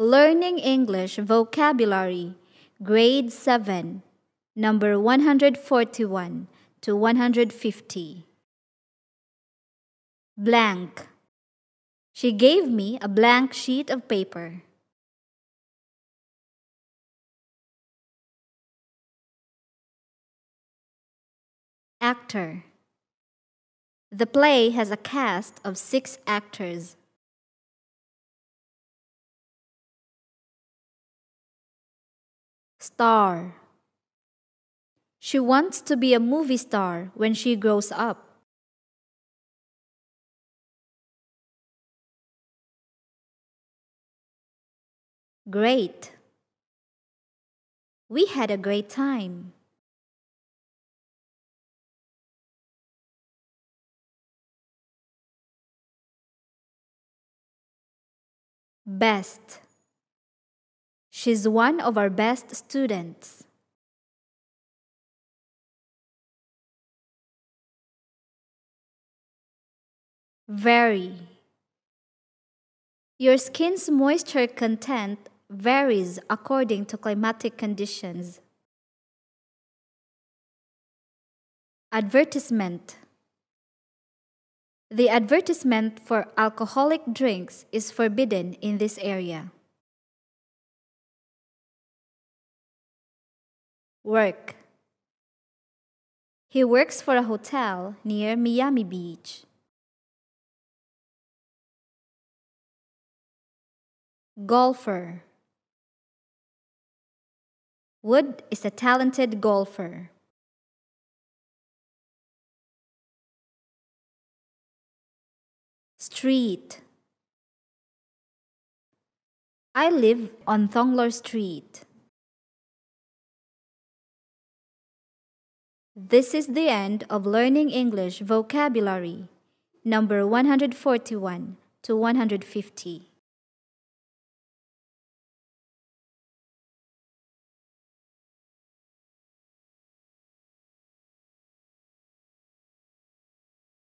Learning English Vocabulary, Grade 7, number 141 to 150. Blank. She gave me a blank sheet of paper. Actor. The play has a cast of six actors. Star. She wants to be a movie star when she grows up. Great. We had a great time. Best. She's one of our best students. Vary. Your skin's moisture content varies according to climatic conditions. Advertisement The advertisement for alcoholic drinks is forbidden in this area. Work He works for a hotel near Miami Beach. Golfer Wood is a talented golfer. Street I live on Thonglor Street. This is the end of Learning English Vocabulary, number 141 to 150.